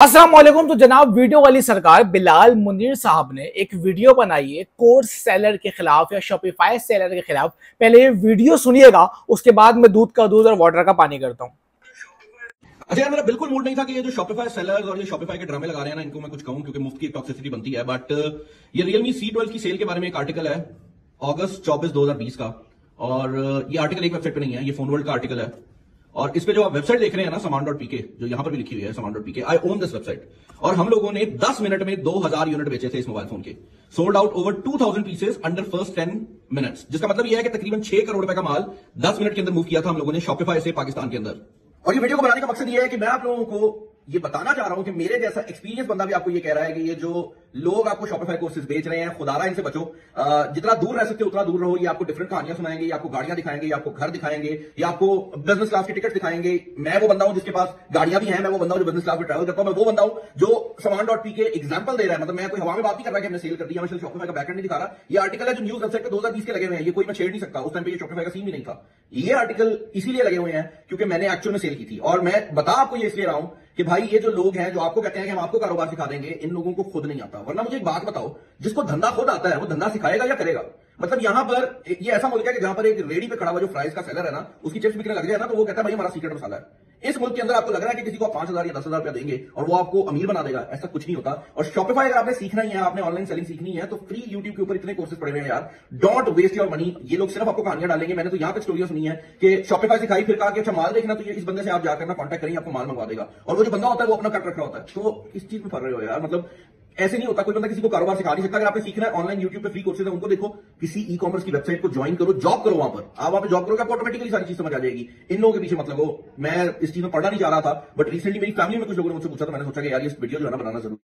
असलम तो जनाब, वीडियो वाली सरकार बिलाल मुनीर साहब ने एक वीडियो बनाई है कोर्स सेलर के खिलाफ या शॉपिफाई सेलर के खिलाफ। पहले ये वीडियो सुनिएगा, उसके बाद मैं दूध का दूध और वाटर का पानी करता हूँ। अच्छा यार, मेरा बिल्कुल मूड नहीं था कि ये जो शॉपिफाई सेलर्स और ये शॉपिफाई के ड्रामे लगा रहे हैं ना, इनको मैं कुछ कहूँ, क्योंकि मुफ़्त की टॉक्सिसिटी बनती है। बट ये रियलमी सी ट्वेल्व की सेल के बारे में एक आर्टिकल है अगस्त चौबीस दो का। और, ये आर्टिकल एक वेबसाइट पे नहीं है, ये फ़ोन वर्ल्ड का आर्टिकल है। और इस पे जो आप वेबसाइट देख रहे हैं ना समान डॉट पीके जो यहाँ पर भी लिखी हुई है Saman dot PK I own this website और हम लोगों ने 10 मिनट में 2000 यूनिट बेचे थे इस मोबाइल फ़ोन के। Sold out over 2000 pieces under first 10 minutes जिसका मतलब यह है कि तकरीबन 6 करोड़ रुपए का माल 10 मिनट के अंदर मूव किया था हम लोगों ने शॉपिफाई से पाकिस्तान के अंदर। और ये वीडियो को बनाने का मकसद यह है कि मैं आप लोगों को ये बताना चाह रहा हूँ कि मेरे जैसा एक्सपीरियंस बंदा भी आपको ये कह रहा है कि ये जो लोग आपको शॉपिफाई कोर्सेज बेच रहे हैं खुदारा इनसे बचो। जितना दूर रह सकते हो, उतना दूर रहो। ये आपको डिफरेंट कहानियाँ सुनाएँगे, ये आपको गाड़ियाँ दिखाएँगे, ये आपको घर दिखाएँगे, ये आपको बिज़नेस क्लास के टिकट दिखाएँगे। मैं वो बंदा हूँ जिसके पास गाड़ियाँ भी हैं, मैं वो बंदा हूँ जो बिज़नेस क्लास में ट्रैवल करता हूँ, मैं वो बंदा हूँ जो Saman dot P K example दे रहा है। मतलब मैं कोई हवा में बात नहीं कर रहा कि हमने सेल कर दिया मैं शॉपिफाई का बैकेंड नहीं दिखा रहा। ये आर्टिकल है जो न्यूज़ वेबसाइट पे दो हज़ार के लगे हुए हैं। ये कोई मैं छेड़ नहीं सकता। उस टाइम पे ये शॉपिफाई का सीन भी नहीं था। ये आर्टिकल इसीलिए लगे हुए हैं क्योंकि मैंने एक्चुअल में सेल की थी। और मैं बता आपको ये इसलिए रहा हूँ कि भाई ये जो लोग हैं, जो आपको कहते हैं कि हम आपको कारोबार सिखा देंगे, इन लोगों को खुद नहीं आता। वरना मुझे एक बात बताओ, जिसको धंधा खुद आता है, वो धंधा सिखाएगा या करेगा? मतलब यहाँ पर, ये ऐसा मुल्क है कि जहाँ पर एक रेडी पे खड़ा हुआ जो फ्राइज का सेलर है ना, उसकी चिप्स बिकने लग जाए ना तो वो कहता है भाई हमारा सीक्रेट मसाला है। इस मुल्क के अंदर आपको लग रहा है कि किसी को पाँच हज़ार या दस हज़ार रुपया देंगे और वो आपको अमीर बना देगा, ऐसा कुछ नहीं होता। और शॉपिफाई अगर आपने सीखना ही है, आपने ऑनलाइन सेलिंग सीखनी है तो फ्री यूट्यूब के ऊपर इतने कोर्सेज पड़े हुए हैं यार। डॉट वेस्ट योर मनी ये लोग सिर्फ़ आपको कहानियाँ डालेंगे। मैंने तो यहाँ पर स्टोरिया सुनी है कि शॉपिफाई सिखाई, फिर कहा कि अच्छा माल देखना तो ये इस बंदे से आप जाकर ना कॉन्टैक्ट करेंगे आपको माल मंगवा देगा। और वो जो बंदा होता है, वो अपना कट रखा होता है। तो इस चीज़ में फर रहे हो यार मतलब ऐसे नहीं होता, कोई बंदा किसी को कारोबार सिखा नहीं सकता। अगर आपने सीखना है ऑनलाइन यूट्यूब पे फ्री कोर्सेज है, उनको देखो। किसी ई कॉमर्स की वेबसाइट को ज्वाइन करो जॉब करो वहाँ पर। आप वहाँ पर जॉब करोगे, आपको ऑटोमेटिकली सारी चीज़ समझ आ जाएगी। इन लोगों के पीछे मतलब हो मैं इस चीज़ में पढ़ना नहीं चाह रहा था बट रिसेंटली मेरी फैमिली में कुछ लोगों ने मुझसे पूछा था, मैंने सोचा कि यार, ये वीडियो जो है ना, बनाना ज़रूर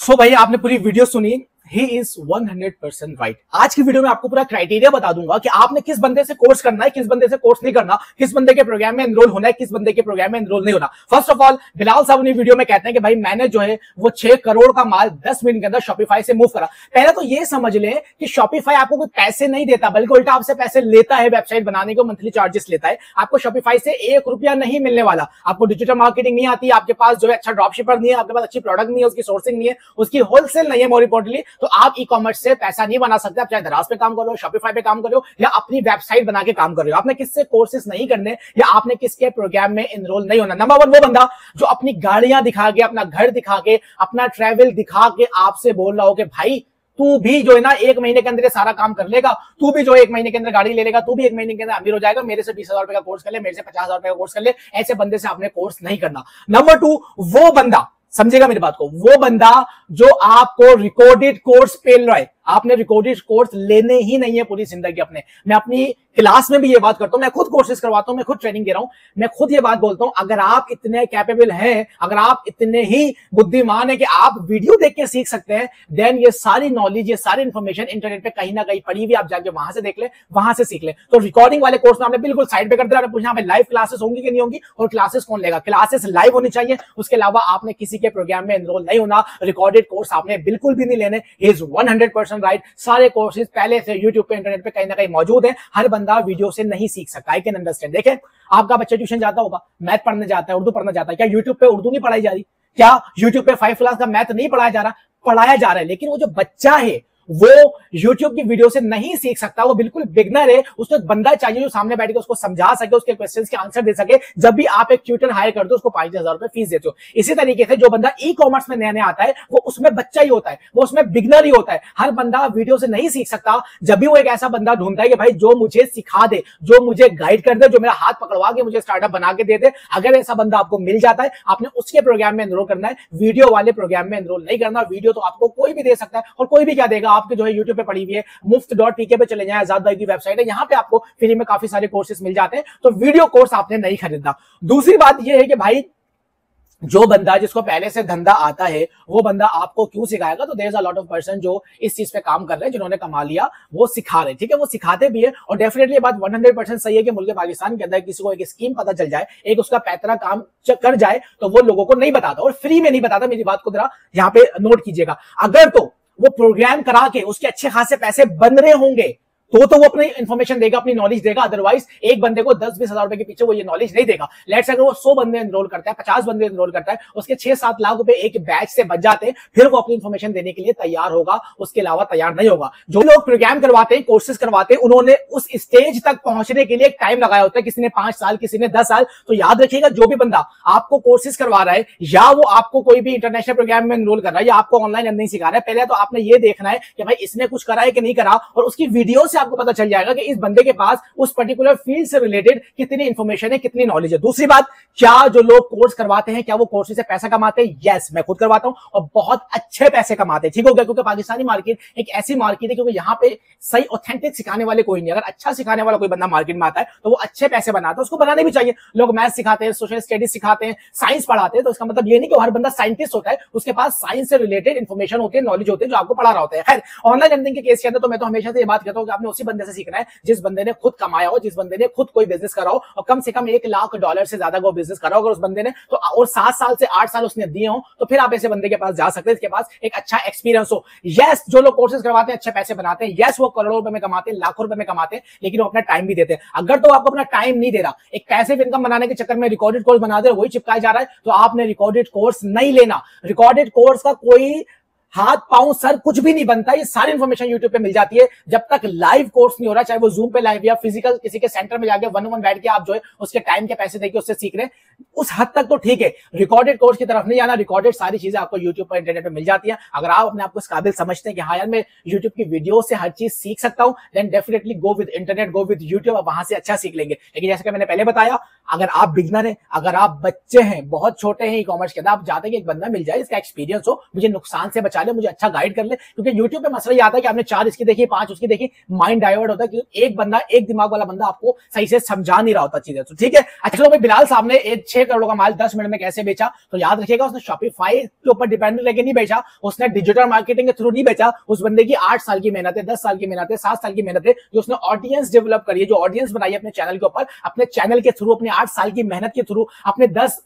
सो so, भाई, आपने पूरी वीडियो सुनी ही इज़ 100% राइट आज की वीडियो में आपको पूरा क्राइटेरिया बता दूँगा कि आपने किस बंदे से कोर्स करना है, किस बंदे से कोर्स नहीं करना, किस बंदे के प्रोग्राम में एनरोल होना है, किस बंदे के प्रोग्राम में एनरोल नहीं होना। फ़र्स्ट ऑफ़ ऑल बिलाल साहब ने वीडियो में कहते हैं कि भाई मैंने जो है वो छह करोड़ का माल दस मिनट के अंदर शॉपिफाई से मूव करा। पहले तो ये समझ लें कि शॉपिफाई आपको कोई पैसे नहीं देता, बल्कि उल्टा आपसे पैसे लेता है वेबसाइट बनाने को मंथली चार्जेस लेता है। आपको शॉपिफाई से एक रुपया नहीं मिलने वाला। आपको डिजिटल मार्केटिंग नहीं आती, आपके पास जो है अच्छा ड्रॉपशिपर नहीं है, आपके पास अच्छी प्रोडक्ट नहीं है, उसकी सोर्सिंग नहीं है, उसकी होलसेल नहीं है मोर इंपोर्टेंटली तो आप ई कॉमर्स से पैसा नहीं बना सकते, आप चाहे दराज पे काम करो शॉपिफाई पे काम करो या अपनी वेबसाइट बना के काम करो आपने किससे कोर्सेज नहीं करने, या आपने किसके प्रोग्राम में इनरोल नहीं होना? नंबर वन वो बंदा जो अपनी गाड़ियाँ दिखा के, अपना घर दिखा के, अपना ट्रेवल दिखा के आपसे बोल रहा हो कि, भाई, तू भी जो है ना, एक महीने के अंदर सारा काम कर लेगा, तू भी जो एक महीने के अंदर गाड़ी ले लेगा, तू भी एक महीने के अंदर अमीर हो जाएगा, मेरे से बीस हज़ार रुपए का कोर्स कर ले, मेरे से पचास हज़ार रुपए का कोर्स कर ले। ऐसे बंदे से आपने कोर्स नहीं करना। नंबर टू वो बंदा, समझेगा मेरी बात को, वो बंदा जो आपको रिकॉर्डेड कोर्स पेल रहा है आपने रिकॉर्डेड कोर्स लेने ही नहीं है पूरी ज़िंदगी अपने। मैं अपनी क्लास में भी ये बात करता हूँ, मैं खुद कोर्सेज करवाता हूँ, मैं खुद ट्रेनिंग दे रहा हूँ, मैं खुद ये बात बोलता हूँ, अगर आप इतने कैपेबल हैं, अगर आप इतने ही बुद्धिमान है कि आप वीडियो देख के सीख सकते हैं देन ये सारी नॉलेज ये सारी इंफॉर्मेशन इंटरनेट पे कहीं ना कहीं पड़ी हुई आप जाके वहाँ से देख ले, वहाँ से सीख ले। तो रिकॉर्डिंग वाले कोर्स में आपने बिल्कुल साइड पे कर दिया, आपने पूछा लाइव क्लासेस होंगी कि नहीं होंगी? और क्लासेस कौन लेगा? क्लासेस लाइव होनी चाहिए, उसके अलावा आपने किसी के प्रोग्राम में एनरोल नहीं होना रिकॉर्डेड कोर्स आपने बिल्कुल भी नहीं लेने। इज़ वन राइट सारे कोर्सेज पहले से यूट्यूब पे इंटरनेट पे कहीं ना कहीं मौजूद है। हर बंदा वीडियो से नहीं सीख सकता। आई कैन अंडरस्टैंड देखें, आपका बच्चा ट्यूशन जाता होगा मैथ पढ़ने जाता है, उर्दू पढ़ना जाता है। क्या यूट्यूब पे उर्दू नहीं पढ़ाई जा रही? क्या यूट्यूब पे फाइव क्लास का मैथ नहीं पढ़ाया जा रहा? पढ़ाया जा रहा है। लेकिन वो जो बच्चा है वो यूट्यूब की वीडियो से नहीं सीख सकता, वो बिल्कुल बिगनर है उसको एक बंदा चाहिए जो सामने बैठ के उसको समझा सके, उसके क्वेश्चंस के आंसर दे सके, जब भी आप एक ट्यूटर हायर करते हो उसको पाँच हज़ार रुपए फ़ीस देते हो। इसी तरीके से जो बंदा ई कॉमर्स में नया नया आता है, वो उसमें बच्चा ही होता है, वो उसमें बिगनर ही होता है। हर बंदा वीडियो से नहीं सीख सकता, जब भी वो एक ऐसा बंदा ढूंढता है कि भाई, जो मुझे सिखा दे, जो मुझे गाइड कर दे, जो मेरा हाथ पकड़वा के मुझे स्टार्टअप बना के दे दे, अगर ऐसा बंदा आपको मिल जाता है, आपने उसके प्रोग्राम में एनरोल करना है वीडियो वाले प्रोग्राम में एनरोल नहीं करना वीडियो तो आपको कोई भी दे सकता है, और कोई भी क्या देगा आपके जो है यूट्यूब पे पड़ी हुई है मुफ़्त डॉट पीके पे चले जाए, आज़ाद भाई की वेबसाइट है। यहाँ पे आपको फ्री में काफ़ी सारे कोर्सेज मिल जाते हैं। तो वीडियो कोर्स आपने नहीं खरीदना। दूसरी बात यह है कि भाई, जो बंदा जिसको पहले से धंधा आता है, वो बंदा आपको क्यों सिखाएगा? तो there a lot of person जो इस चीज़ पे काम कर रहे हैं, जिन्होंने कमा लिया, वो सिखा रहे ठीक है, वो सिखाते भी है और डेफिनेटली ये बात 100 परसेंट सही है कि मुल्क पाकिस्तान के अंदर किसी को एक स्कीम पता चल जाए, एक उसका पैतरा काम कर जाए तो वो लोगों को नहीं बताता और फ्री में नहीं बताता। मेरी बात को जरा यहाँ पे नोट कीजिएगा। अगर तो वो प्रोग्राम करा के उसके अच्छे खासे पैसे बन रहे होंगे। तो तो वो अपनी इन्फॉर्मेशन देगा, अपनी नॉलेज देगा अदरवाइज़ एक बंदे को दस बीस हज़ार रुपए के पीछे वो ये नॉलेज नहीं देगा। लेट्स अगर वो सौ बंदे एनरोल करता है, पचास बंदे एनरोल करता है, उसके छह सात लाख रुपए एक बैच से बच जाते हैं, फिर वो अपनी इन्फॉर्मेशन देने के लिए तैयार होगा, उसके अलावा तैयार नहीं होगा। जो लोग प्रोग्राम करवाते हैं कोर्सेज करवाते हैं, उन्होंने उस स्टेज तक पहुँचने के लिए एक टाइम लगाया होता है, किसी ने पाँच साल, किसी ने दस साल। तो याद रखिएगा, जो भी बंदा आपको कोर्सेज करवा रहा है, या वो आपको कोई भी इंटरनेशनल प्रोग्राम में एनरोल कर रहा है, या आपको ऑनलाइन अर्निंग सिखा रहा है, पहले तो आपने ये देखना है कि भाई इसने कुछ करा है कि नहीं करा, और उसकी वीडियो से आपको पता चल जाएगा कि इस बंदे के पास उस पर्टिकुलर फ़ील्ड से रिलेटेड कितनी इंफॉर्मेशन है, कितनी नॉलेज है। दूसरी बात, क्या जो लोग कोर्स करवाते हैं, क्या वो कोर्स से पैसा कमाते हैं? यस मैं खुद करवाता हूँ और बहुत अच्छे पैसे कमाते हैं। ठीक हो गया, क्योंकि पाकिस्तानी मार्केट एक ऐसी मार्केट है क्योंकि यहाँ पे सही ऑथेंटिक सिखाने वाले कोई नहीं अगर अच्छा सिखाने वाला कोई बंदा मार्केट में आता है तो वो अच्छे पैसे बनाता है, उसको बनाने भी चाहिए। लोग मैथ सिखाते हैं सोशल स्टडीज़ सिखाते हैं साइंस पढ़ाते हैं तो इसका मतलब ये नहीं कि हर बंदा साइंटिस्ट होता है, उसके पास साइंस से रिलेटेड इन्फॉर्मेशन होती है नॉलेज होती है, जो आपको पढ़ा रहा होता है। ऑनलाइन लर्निंग के केस के अंदर तो मैं तो हमेशा से ये बात कहता हूँ कि आपने उसी बंदे से सीखना है, जिस बंदे ने खुद कमाया हो, जिस बंदे ने खुद कोई बिज़नेस करा हो, और कम से कम एक लाख डॉलर से ज़्यादा वो बिज़नेस करा हो, अगर उस बंदे ने तो और सात साल से आठ साल उसने दिए हो तो फिर आप ऐसे बंदे के पास जा सकते हैं इसके पास एक अच्छा एक्सपीरियंस हो। यस जो लोग कोर्सेज करवाते हैं, अच्छे पैसे बनाते हैं यस वो करोड़ों रुपए में कमाते हैं, लाखों रुपए में कमाते हैं, लेकिन वो अपना टाइम भी देते हैं। अगर तो आपको अपना टाइम नहीं दे रहा, एक पैसे इनकम बनाने के चक्कर में रिकॉर्डेड कोर्स बना दे वही चिपकाया जा रहा है तो आपने रिकॉर्डेड कोर्स नहीं लेना। रिकॉर्डेड कोर्स का कोई हाथ, पाँव, सर कुछ भी नहीं बनता, ये सारी इन्फॉर्मेशन यूट्यूब पे मिल जाती है। जब तक लाइव कोर्स नहीं हो रहा, चाहे वो जूम पे लाइव या फ़िज़िकल किसी के सेंटर में जाके वन वन बैठ के आप जो है उसके टाइम के पैसे देके उससे सीख रहे हैं, उस हद तक तो ठीक है। रिकॉर्डेड कोर्स की तरफ़ नहीं जाना रिकॉर्डेड सारी चीज़ें आपको यूट्यूब पर इंटरनेट पर मिल जाती है। अगर आप अपने आपको इस काबिल समझते हैं कि हाँ यार, मैं यूट्यूब की वीडियो से हर चीज़ सीख सकता हूँ then definitely go with internet go with YouTube आप वहाँ से अच्छा सीख लेंगे। लेकिन जैसे कि मैंने पहले बताया अगर आप बिगनर हैं, अगर आप बच्चे हैं, बहुत छोटे हैं ई कॉमर्स के अंदर आप चाहते हैं कि एक बंदा मिल जाए, इसका एक्सपीरियंस हो, मुझे नुकसान से बचा ले, मुझे अच्छा गाइड कर ले। क्योंकि यूट्यूब पे मसला ये आता है कि आपने चार इसकी देखी, पाँच उसकी देखी माइंड डाइवर्ट होता है कि एक बंदा, एक दिमाग वाला बंदा आपको सही से समझा नहीं रहा होता चीज़ें। तो ठीक है अच्छा भाई बिलाल साहब ने एक छह करोड़ का माल दस मिनट में कैसे बेचा? तो याद रखिएगा, उसने शॉपिफाई के ऊपर डिपेंडेंट लेके नहीं बेचा, उसने डिजिटल मार्केटिंग के थ्रू नहीं बेचा, उस बंदे की आठ साल की मेहनत है, दस साल की मेहनत है, सात साल की मेहनत है, जो उसने ऑडियंस डेवलप करी है, जो ऑडियंस बनाई अपने चैनल के ऊपर, अपने चैनल के थ्रू अपने आठ साल की मेहनत के थ्रू अपने दस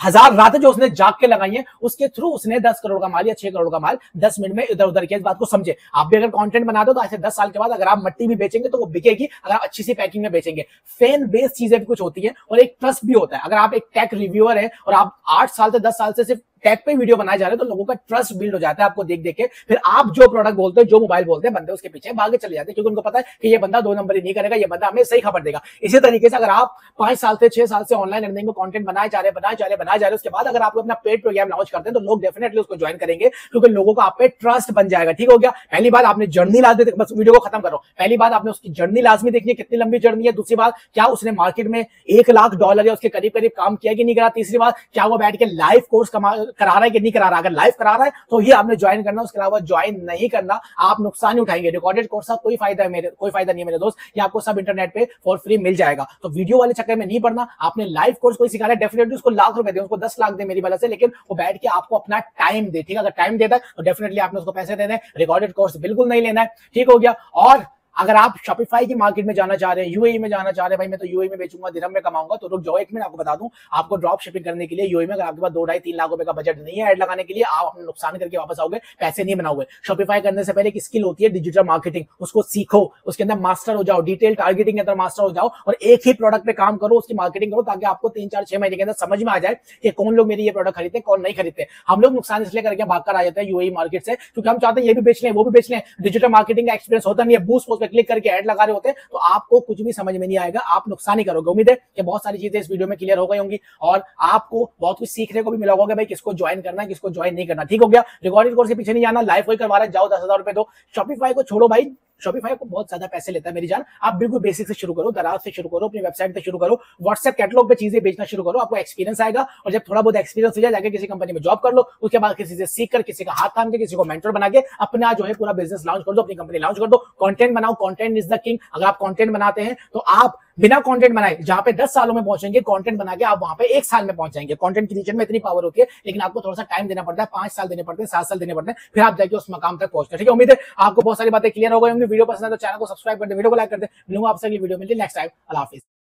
हज़ार रातें जो उसने जाग के लगाई है, उसके थ्रू उसने दस करोड़ का माल या छह करोड़ का माल दस मिनट में इधर उधर किया। बात को समझे। आप भी अगर कंटेंट बना दो तो ऐसे दस साल के बाद अगर आप मट्टी भी बेचेंगे तो वो बिकेगी, अगर आप अच्छी सी पैकिंग में बेचेंगे। फ़ैन बेस्ड चीज़ें भी कुछ होती है, और एक ट्रस्ट भी होता है। अगर आप एक टेक रिव्यूअर है, और आप आठ साल से दस साल से सिर्फ़ टैग पे वीडियो बनाए जा रहे हैं तो लोगों का ट्रस्ट बिल्ड हो जाता है, आपको देख देख के। फिर आप जो प्रोडक्ट बोलते हैं, जो मोबाइल बोलते हैं, बंदे उसके पीछे भागे चले जाते हैं, क्योंकि उनको पता है कि ये बंदा दो नंबर ही नहीं करेगा, ये बंदा हमें सही खबर देगा। इसी तरीके से अगर आप पाँच साल से छह साल से ऑनलाइन अर्निंग में कॉन्टेंट बनाए जा रहे बनाए जा रहे बनाए जा रहे उसके बाद अगर आप अपना पेड प्रोग्राम लॉन्च करते हैं तो लोग डेफिनेटली उसको ज्वाइन करेंगे, क्योंकि लोगों का आप पे ट्रस्ट बन जाएगा। ठीक हो गया? पहली बात, आपने जर्नी लाजमी बस वीडियो को खत्म करो। पहली बात, आपने उसकी जर्नी लाजमी देखनी है, कितनी लंबी जर्नी है। दूसरी बात, क्या उसने मार्केट में एक लाख डॉलर या उसके करीब करीब काम किया कि नहीं करा? तीसरी बात, क्या वो बैठ के लाइव कोर्स करा रहा है कि नहीं करा रहा अगर लाइव करा रहा है तो ही आपने ज्वाइन करना, उसके अलावा ज्वाइन नहीं करना, आप नुकसान ही उठाएँगे। रिकॉर्डेड कोर्स का कोई फ़ायदा है मेरे, कोई फ़ायदा नहीं है मेरे दोस्त, ये आपको सब इंटरनेट पे फॉर फ्री मिल जाएगा। तो वीडियो वाले चक्कर में नहीं पढ़ना आपने लाइव कोर्स कोई सिखा रहा है डेफिनेटली उसको लाख रुपए दे, उसको दस लाख दे मेरी वजह से, लेकिन वो बैठ के आपको अपना टाइम दे, ठीक है? अगर टाइम देता है तो डेफिनेटली आपने उसको पैसे देने रिकॉर्डेड कोर्स बिल्कुल नहीं लेना है, ठीक हो गया। और अगर आप शॉपिफाई की मार्केट में जाना चाह रहे हैं यूएई में जाना चाह रहे हैं, भाई मैं तो यूएई में बेचूँगा दिरम में कमाऊँगा तो रुक जाओ, एक मिनट आपको बता दूँ, आपको ड्रॉप शिपिंग करने के लिए यूएई में अगर आपके पास दो ढाई तीन लाख रुपए का बजट नहीं है एड लगाने के लिए, आप अपने नुकसान करके वापस आओगे, पैसे नहीं बनाओगे। शॉपिफाई करने से पहले एक स्किल होती है डिजिटल मार्केटिंग उसको सीखो, उसके अंदर मास्टर हो जाओ डिटेल टारगेटिंग के अंदर मास्टर हो जाओ, और एक ही प्रोडक्ट पे काम करो, उसकी मार्केटिंग करो, ताकि आपको तीन, चार, छह महीने के अंदर समझ में आ जाए कि कौन लोग मेरी ये प्रोडक्ट खरीदते कौन नहीं खरीदते हम लोग नुकसान इसलिए करके भागकर आ जाते हैं यूएई मार्केट से, क्योंकि हम चाहते हैं ये भी बेच लें, वो भी बेच लें। डिजिटल मार्केटिंग का एक्सपीरियंस होता नहीं है बूस्ट पोस्ट पे क्लिक करके एड लगा रहे होते हैं तो आपको कुछ भी समझ में नहीं आएगा, आप नुकसान ही करोगे। उम्मीद है कि बहुत सारी चीज़ें इस वीडियो में क्लियर हो गई होंगी और आपको बहुत कुछ सीखने को भी मिला होगा भाई किसको ज्वाइन करना है, किसको ज्वाइन नहीं करना। ठीक हो गया? रिकॉर्डिंग कोर्स के पीछे नहीं जाना लाइफ कोई करवा रहा है, जाओ दस हज़ार रुपए दो। शॉपिफाई को छोड़ो भाई शॉपिफाई को बहुत ज़्यादा पैसे लेता है मेरी जान। आप बिल्कुल बेसिक से शुरू करो, दराज से शुरू करो, अपनी वेबसाइट से शुरू करो व्हाट्सएप कैटलॉग पे चीज़ें बेचना शुरू करो, आपको एक्सपीरियंस आएगा और जब थोड़ा बहुत एक्सपीरियंस हो जाए जाकर किसी कंपनी में जॉब कर लो, उसके बाद किसी से सीख कर, किसी का हाथ थाम के, किसी को मेंटर बना के अपना जो है पूरा बिज़नेस लॉन्च कर दो, अपनी कंपनी लॉन्च कर दो। कॉन्टेंट बनाओ कॉन्टेंट इज़ द किंग अगर आप कॉन्टेंट बनाते हैं तो आप बिना कंटेंट बनाए, जहाँ पे 10 सालों में पहुँचेंगे कंटेंट बना के आप वहाँ पे एक साल में पहुँच जाएँगे कंटेंट क्रिएशन में इतनी पावर होती है, लेकिन आपको थोड़ा सा टाइम देना पड़ता है, पाँच साल देने पड़ते हैं, सात साल देने पड़ते हैं, फिर आप जाके उस मकाम तक पहुँचते हैं। ठीक है, उम्मीद है आपको बहुत सारी बातें क्लियर हो गई होंगी। वीडियो पसंद है तो चैनल को सब्सक्राइब करते वीडियो को लाइक करते मिलूँगा आपसे अगली वीडियो मिलती नेक्स्ट टाइम अला